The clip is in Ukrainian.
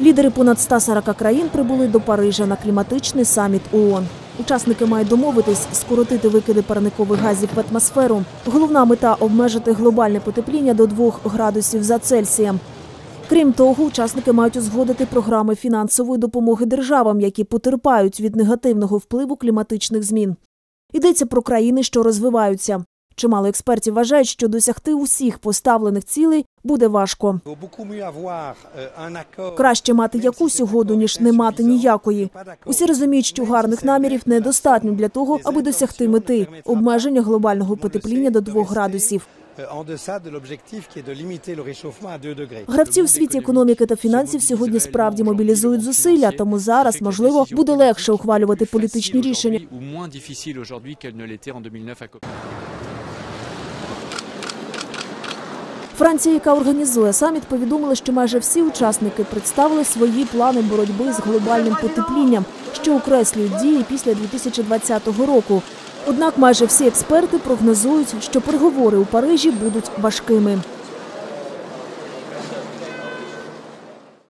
Лідери понад 140 країн прибули до Парижа на кліматичний саміт ООН. Учасники мають домовитись скоротити викиди парникових газів в атмосферу. Головна мета обмежити глобальне потепління до 2 градусів за Цельсієм. Крім того, учасники мають узгодити програми фінансової допомоги державам, які потерпають від негативного впливу кліматичних змін. Йдеться про країни, що розвиваються. Чимало експертів вважають, що досягти усіх поставлених цілей буде важко. Краще мати якусь угоду, ніж не мати ніякої. Усі розуміють, що гарних намірів недостатньо для того, аби досягти мети обмеження глобального потепління до 2 градусів. Гравці в світі економіки та фінансів сьогодні справді мобілізують зусилля, тому зараз можливо буде легше ухвалювати політичні рішення. Франція, яка організує саміт, повідомила, що майже всі учасники представили свої плани боротьби з глобальним потеплінням, що окреслюють дії після 2020 року. Однак майже всі експерти прогнозують, що переговори у Парижі будуть важкими.